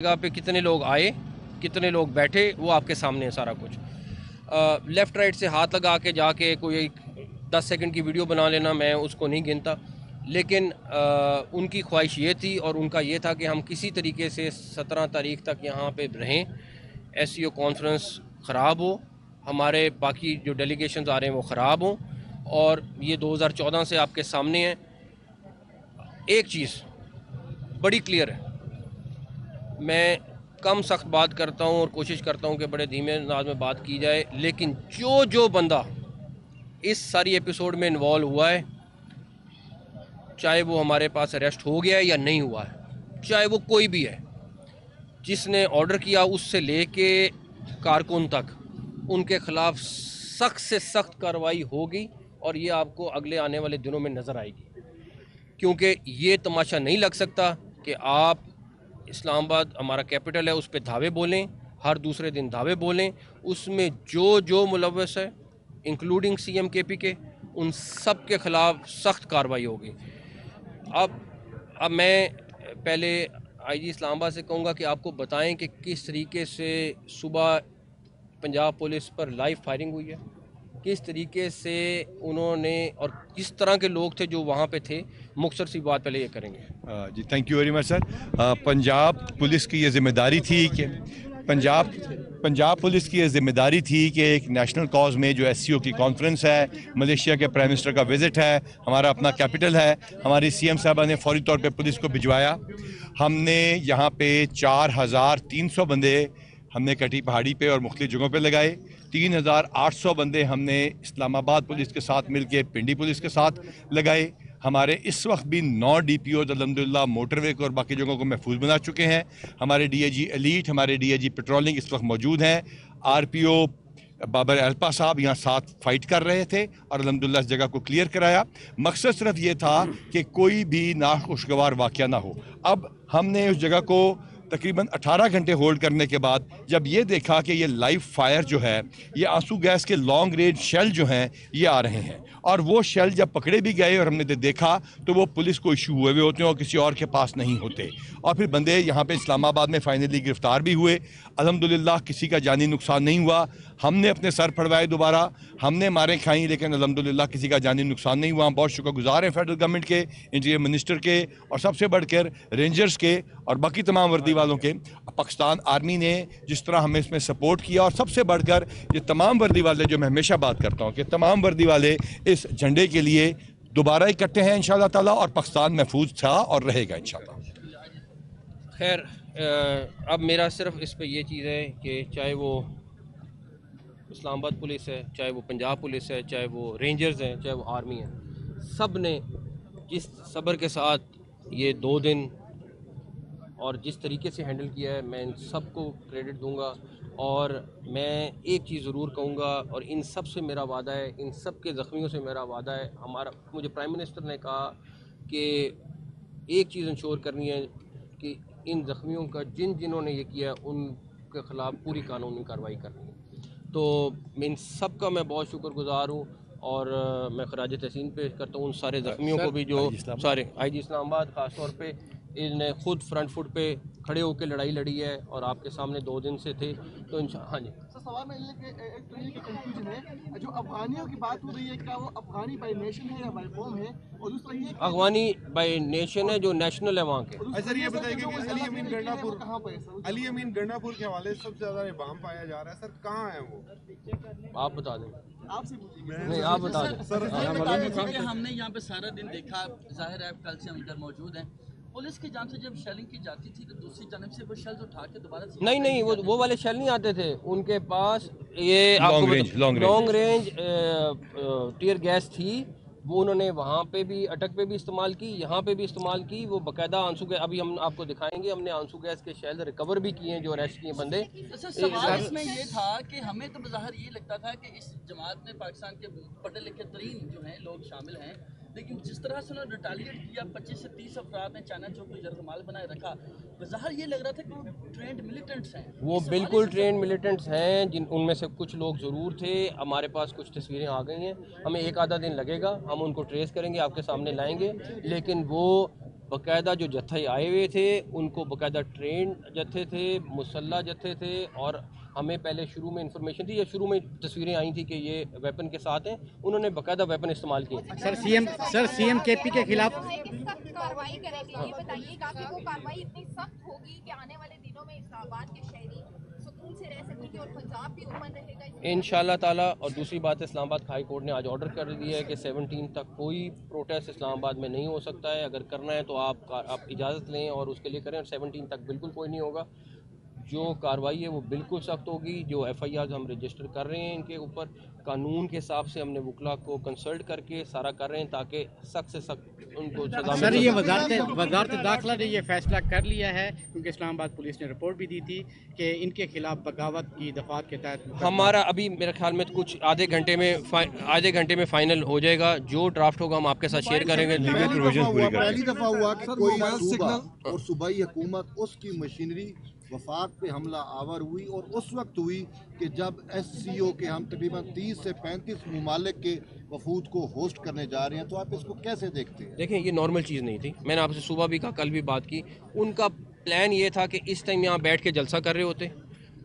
जगह पे कितने लोग आए कितने लोग बैठे वो आपके सामने है सारा कुछ। लेफ़्ट राइट से हाथ लगा के जाके कोई दस सेकंड की वीडियो बना लेना मैं उसको नहीं गिनता। लेकिन आ, उनकी ख्वाहिश ये थी और उनका ये था कि हम किसी तरीके से सत्रह तारीख तक यहाँ पे रहें एससीओ कॉन्फ्रेंस ख़राब हो हमारे बाकी जो डेलीगेशन आ रहे हैं वो ख़राब हों और ये 2014 से आपके सामने है। एक चीज़ बड़ी क्लियर है मैं कम सख्त बात करता हूँ और कोशिश करता हूँ कि बड़े धीमे अंदाज में बात की जाए, लेकिन जो जो बंदा इस सारी एपिसोड में इन्वॉल्व हुआ है, चाहे वो हमारे पास अरेस्ट हो गया है या नहीं हुआ है, चाहे वो कोई भी है, जिसने ऑर्डर किया उससे ले के कारकुन तक, उनके ख़िलाफ़ सख्त से सख्त कार्रवाई होगी और ये आपको अगले आने वाले दिनों में नज़र आएगी। क्योंकि ये तमाशा नहीं लग सकता कि आप इस्लामाबाद हमारा कैपिटल है, उस पर धावे बोलें, हर दूसरे दिन धावे बोलें, उसमें जो जो मुलवस है including C M K P के, उन सब के ख़िलाफ़ सख्त कार्रवाई होगी। अब अब मैं पहले आई जी इस्लामाबाद से कहूँगा कि आपको बताएँ कि किस तरीके से सुबह पंजाब पुलिस पर लाइव फायरिंग हुई है, किस तरीके से उन्होंने और किस तरह के लोग थे जो वहाँ पे थे, मुख्तर सी बात पहले ये करेंगे। जी thank you very much sir Punjab police की ये ज़िम्मेदारी थी कि पंजाब पंजाब पुलिस की ये ज़िम्मेदारी थी कि एक नेशनल कॉज में जो एससीओ की कॉन्फ्रेंस है, मलेशिया के प्राइम मिनिस्टर का विज़िट है, हमारा अपना कैपिटल है, हमारी सी एम साहबा ने फौरी तौर पर पुलिस को भिजवाया। हमने यहाँ पे चार हज़ार तीन सौ बंदे हमने कटी पहाड़ी पे और मुख्तु जगहों पे लगाए। तीन हज़ार आठ सौ बंदे हमने इस्लामाबाद पुलिस के साथ मिल के पिंडी पुलिस के साथ लगाए। हमारे इस वक्त भी नौ डी पी ओज अलहमदिल्ला मोटरवे को और बाकी जगहों को महफूज बना चुके हैं। हमारे डी ए जी एलीट हमारे डी ए जी पेट्रोलिंग इस वक्त मौजूद हैं। R P O Babar Alpa साहब यहाँ साथ फाइट कर रहे थे और अलहमदिल्ला इस जगह को क्लियर कराया। मकसद सिर्फ़ ये था कि कोई भी नाखुशगवार वाक़ ना हो। अब हमने उस जगह को तकरीबन 18 घंटे होल्ड करने के बाद जब ये देखा कि ये लाइव फायर जो है, ये आँसू गैस के लॉन्ग रेंज शेल जो हैं, ये आ रहे हैं। और वो शेल जब पकड़े भी गए और हमने दे देखा तो वो पुलिस को इशू हुए हुए होते हैं और किसी और के पास नहीं होते। और फिर बंदे यहाँ पे इस्लामाबाद में फाइनली गिरफ़्तार भी हुए। अल्हम्दुलिल्लाह, किसी का जानी नुकसान नहीं हुआ। हमने अपने सर फड़वाए दोबारा, हमने मारे खाई, लेकिन अलहमदिल्ला किसी का जानी नुकसान नहीं हुआ। हम बहुत शुक्रगुजार हैं फेडरल गवर्नमेंट के इंटीरियर मिनिस्टर के, और सबसे बढ़कर रेंजर्स के, और बाकी तमाम वर्दी वालों के, पाकिस्तान आर्मी ने जिस तरह हमें इसमें सपोर्ट किया और सबसे बढ़कर ये तमाम वर्दी वाले जो मैं हमेशा बात करता हूँ कि तमाम वर्दी वाले इस झंडे के लिए दोबारा इकट्ठे हैं इन ताला और पाकिस्तान महफूज था और रहेगा इन खैर अब मेरा सिर्फ़ इस पर यह चीज़ है कि चाहे वो इस्लामाबाद पुलिस है, चाहे वो पंजाब पुलिस है, चाहे वो रेंजर्स हैं, चाहे वो आर्मी है, सबने जिस सब्र के साथ ये दो दिन और जिस तरीके से हैंडल किया है मैं इन सबको क्रेडिट दूँगा और मैं एक चीज़ ज़रूर कहूँगा और इन सबसे मेरा वादा है इन सब के ज़ख्मियों से मेरा वादा है। हमारा मुझे प्राइम मिनिस्टर ने कहा कि एक चीज़ इंश्योर करनी है कि इन ज़ख्मियों का जिन जिन्होंने ये किया उनके ख़िलाफ़ पूरी कानूनी कार्रवाई करनी है। तो इन सब का मैं बहुत शुक्रगुजार हूँ और मैं खराज तहसीन पेश करता हूँ उन सारे ज़ख्मियों को भी जो सारे आई जी इस्लामाबाद ख़ास तौर पर इन्हें खुद फ्रंट फुट पे खड़े होकर लड़ाई लड़ी है और आपके सामने दो दिन से थे तो इन हाँ जी। सवाल में एक तो ये कंफ्यूजन है जो अफगानियों की बात हो रही है क्या वो अफगानी बाई नेशन है या बाई कौम है? और दूसरा ये अफगानी बाई नेशन है जो नेशनल है वहाँ के। सर ये बताइए कि अली अमीन गन्नापुर कहाँ पर है अली अमीन गन्नापुर के हवाले से सबसे ज़्यादा बाम पाया जा रहा है। सर कहाँ है वो? आप बता दें। आपसे नहीं आप बता दें। सर हमने यहाँ पे सारा दिन देखा ज़ाहिर है कल से हम इधर मौजूद हैं। पुलिस की जान से जब शेलिंग की जाती थी तो दूसरी जानब से वो शेल्स उठा के दोबारा नहीं नहीं वो वो वाले शेल नहीं आते थे। उनके पास ये long range long range tear gas थी। वो उन्होंने वहाँ पे भी अटक पे भी इस्तेमाल की यहाँ पे भी इस्तेमाल की। वो बकायदा आँसू गैस अभी हम आपको दिखाएँगे हमने आँसू गैस के शेल रिकवर भी किए हैं जो अरेस्ट किए बंदे। अच्छा, सवाल इसमें ये था कि हमें तो बाहर ये लगता था कि इस जमात में पाकिस्तान के पढ़े लिखे तरीन जो हैं लोग शामिल हैं। लेकिन जिस तरह से उन्होंने रिटालिएट किया पच्चीस से तीस अफराद ने चाइना चौक में जरमाल बनाए रखा बाहर ये लग रहा था कि वो ट्रेंड मिलिटेंट्स हैं। वो बिल्कुल ट्रेंड मिलिटेंट्स हैं जिन उनमें से कुछ लोग ज़रूर थे। हमारे पास कुछ तस्वीरें आ गई हैं। हमें एक आधा दिन लगेगा हम उनको ट्रेस करेंगे आपके सामने लाएँगे। लेकिन वो बाकायदा जो जत्थे आए हुए थे उनको बाकायदा ट्रेन जत्थे थे मुसल्ला जत्थे थे और हमें पहले शुरू में इंफॉर्मेशन थी या शुरू में तस्वीरें आई थी कि ये वेपन के साथ हैं। उन्होंने बाकायदा वेपन इस्तेमाल किए sir CM sir CM KP के खिलाफ सख्त कार्रवाई करेंगे ये बताइएगा कि वो कार्रवाई इतनी सख्त होगी कि आने वाले दिनों में इस्लामाबाद के शहरी सुकून से रह और पंजाब भी उमन रहेगा इसमें इन ताला और दूसरी बात इस्लामाबाद हाई कोर्ट ने आज ऑर्डर कर दिया है कि 17 तक कोई प्रोटेस्ट इस्लामाबाद में नहीं हो सकता है। अगर करना है तो आप आप इजाज़त लें और उसके लिए करें और 17 तक बिल्कुल कोई नहीं होगा। जो कार्रवाई है वो बिल्कुल सख्त होगी जो एफ़ आई आर हम रजिस्टर कर रहे हैं इनके ऊपर कानून के हिसाब से हमने वकला को कंसल्ट करके सारा कर रहे हैं ताकि सख्त से सख्त उनको सजा सर ये वजारत वजारत दाखिला ने ये फैसला कर लिया है क्योंकि इस्लामाबाद पुलिस ने रिपोर्ट भी दी थी कि इनके खिलाफ बगावत की दफात के तहत हमारा अभी मेरे ख्याल में कुछ आधे घंटे में आधे घंटे में फाइनल हो जाएगा। जो ड्राफ्ट होगा हम आपके साथ शेयर करेंगे। लीगल प्रोविज़न पूरी कर पहली दफ़ा हुआ कि कोई सूबा और सूबाई हुकूमत उसकी मशीनरी वफाक पे हमला आवर हुई और उस वक्त हुई कि जब एस सी ओ के हम तकरीबन 30 से 35 ममालिक के वफूद को होस्ट करने जा रहे हैं तो आप इसको कैसे देखते हैं? देखें ये नॉर्मल चीज़ नहीं थी। मैंने आपसे सुबह भी कहा, कल भी बात की। उनका प्लान ये था कि इस टाइम यहाँ बैठ के जलसा कर रहे होते।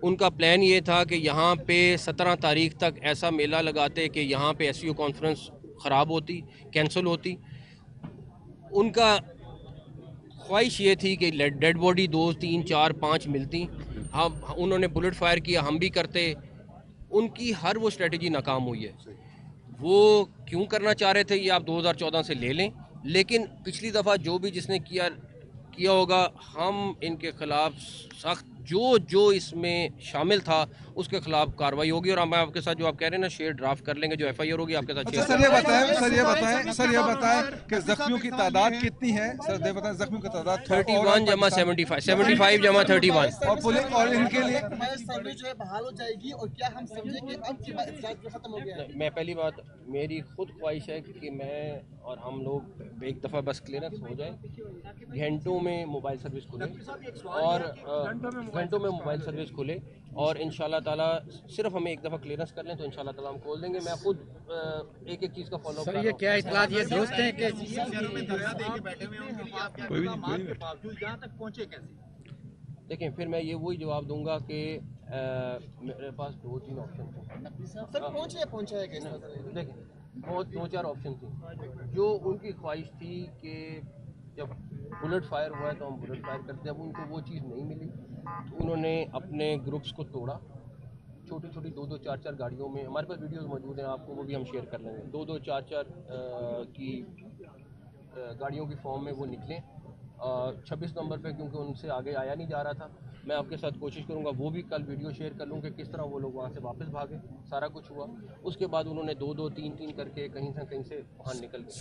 उनका प्लान ये था कि यहाँ पे सत्रह तारीख तक ऐसा मेला लगाते कि यहाँ पे एस सी ओ कॉन्फ्रेंस ख़राब होती कैंसिल होती। उनका ख्वाहिश ये थी कि डेड बॉडी दो, तीन, चार, पाँच मिलती। हम, उन्होंने बुलेट फायर किया, हम भी करते। उनकी हर वो स्ट्रेटजी नाकाम हुई है। वो क्यों करना चाह रहे थे, ये आप 2014 से ले लें। लेकिन पिछली दफ़ा जो भी जिसने किया किया होगा, हम इनके ख़िलाफ़ सख्त जो जो इसमें शामिल था उसके खिलाफ कार्रवाई होगी और हम आपके साथ जो आप कह रहे हैं ना शेयर ड्राफ्ट कर लेंगे जो एफ़ आई आर होगी आपके साथ अच्छा सर ये बताएँ सर ये बताएँ सर ये बताएँ कि जख्मियों की तादाद कितनी है? सर ये बताएँ जख्मियों की तादाद थर्टी वन जमा सेवेंटी फाइव सेवेंटी फाइव जमा थर्टी वन। और पुलिस और इनके लिए जो है बहाल हो जाएगी और क्या हम समझे कि अब की खत्म हो गया मैं पहली बात मेरी खुद ख्वाहिश है कि मैं और हम लोग एक दफ़ा बस क्लियरेंस हो जाए। घंटों में मोबाइल सर्विस खुले। और घंटों में मोबाइल सर्विस खुले और इन ताला सिर्फ़ हमें एक दफ़ा क्लियरेंस कर लें तो इन ताला हम खोल देंगे। मैं खुद एक एक चीज़ का फॉलो सर कर ये रहा क्या इतला ये दुरुस्त है कि हूँ। देखें फिर मैं ये वही जवाब दूँगा कि मेरे पास दो तीन ऑप्शन थे। सर पहुँचे पहुँचा देखें बहुत दो चार ऑप्शन थे। जो उनकी ख्वाहिश थी कि जब बुलेट फायर हुआ है तो हम बुलेट फायर करते अब उनको वो चीज़ नहीं मिली। तो उन्होंने अपने ग्रुप्स को तोड़ा। छोटी छोटी दो दो चार चार गाड़ियों में। हमारे पास वीडियोस मौजूद हैं आपको वो भी हम शेयर कर लेंगे। दो दो चार चार आ, की गाड़ियों की फॉर्म में वो निकले। छब्बीस नंबर पर क्योंकि उनसे आगे आया नहीं जा रहा था। मैं आपके साथ कोशिश करूँगा वो भी कल वीडियो शेयर कर लूँ कि किस तरह वो लोग वहाँ से वापस भागे। सारा कुछ हुआ। उसके बाद उन्होंने दो दो तीन तीन करके कहीं से कहीं से वहाँ निकल गए।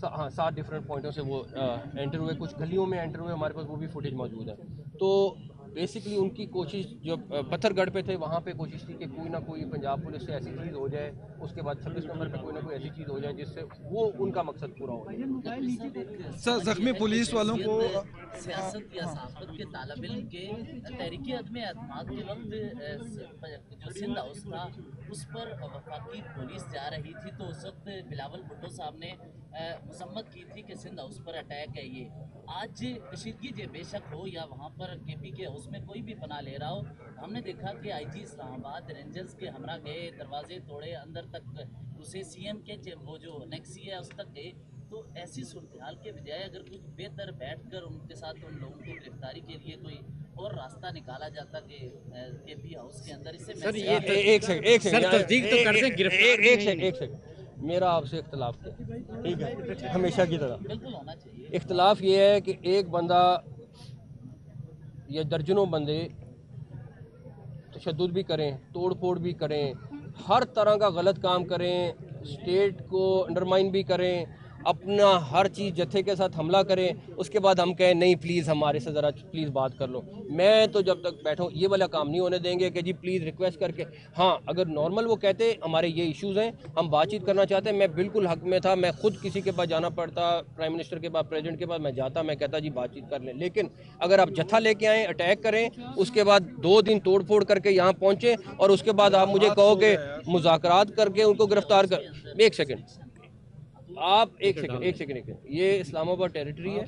सा- हाँ सात डिफरेंट पॉइंटों से वो एंटर हुए। कुछ गलियों में एंटर हुए हमारे पास वो भी फुटेज मौजूद है। तो बेसिकली उनकी कोशिश जब अ, पत्थरगढ़ पे थे वहाँ पे कोशिश थी कि कोई ना कोई पंजाब पुलिस से ऐसी चीज़ हो जाए उसके बाद छब्बीस नंबर पे कोई ना कोई ऐसी चीज़ हो जाए जिससे वो उनका मकसद पूरा हो सर जख्मी पुलिस वालों को सियासत या सहाफत के तालब के तहरीकी अदम अतमाद के वक्त जो सिंध हाउस था उस पर वफाकी पुलिस जा रही थी तो उस वक्त बिलावल भुट्टो साहब ने मसम्मत की थी कि सिंध हाउस पर अटैक है ये। आज कशीदगी जे बेशक हो या वहाँ पर के पी के हाउस में कोई भी पना ले रहा हो हमने देखा कि आई जी इस्लामाबाद रेंजर्स के हमरा गए दरवाजे तोड़े अंदर तक उसे सी एम के जे- वो जो नेक्सी है उस तक गए। तो ऐसी सूरत हाल के बजाय अगर कुछ बेहतर बैठ कर उनके साथ उन लोगों की गिरफ्तारी के लिए कोई और रास्ता निकाला जाता कि के पी हाउस के अंदर इससे सर, ये एक सेकंड एक सेकंड। सर, तस्दीक तो कर दें, गिरफ़्तार एक सेकंड एक सेकंड। मेरा आपसे इख्तलाफ है ठीक है? हमेशा की तरह। इख्तलाफ ये है कि एक बंदा या दर्जनों बंदे तशद भी करें तोड़ फोड़ भी करें हर तरह का गलत काम करें स्टेट को अंडरमाइन भी करें अपना हर चीज़ जत्थे के साथ हमला करें, उसके बाद हम कहें, नहीं प्लीज़ हमारे से ज़रा प्लीज़ बात कर लो। मैं तो जब तक बैठूँ ये वाला काम नहीं होने देंगे कि जी प्लीज़ रिक्वेस्ट करके। हाँ अगर नॉर्मल वो कहते, हमारे ये इश्यूज़ हैं, हम बातचीत करना चाहते हैं, मैं बिल्कुल हक में था, मैं खुद किसी के पास जाना पड़ता प्राइम मिनिस्टर के पास प्रेजिडेंट के पास, मैं जाता, मैं कहता, जी, बातचीत कर लें। लेकिन अगर आप जत्था लेके आएँ अटैक करें, उसके बाद दो दिन तोड़ फोड़ करके यहाँ पहुँचें और उसके बाद आप मुझे कहो कि मुजाकरात करके उनको गिरफ़्तार कर। एक सेकेंड आप एक सेकंड एक सेकंड एक सेकंड ये इस्लामाबाद टेरिटरी है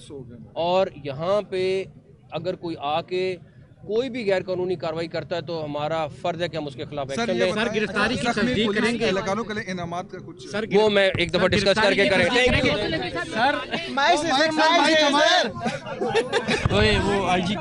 और यहाँ पे अगर कोई आके कोई भी गैर कानूनी कार्रवाई करता है तो हमारा फ़र्ज़ है कि हम उसके खिलाफ सर एक्शन लें बताएँ, गिरफ्तारी की तस्दीक करेंगे। एहलकारों के लिए इनामात का कुछ सर वो मैं एक दफ़ा डिस्कस करके करें। थैंक यू सर माइक से सर माइक से सर। वो आईजी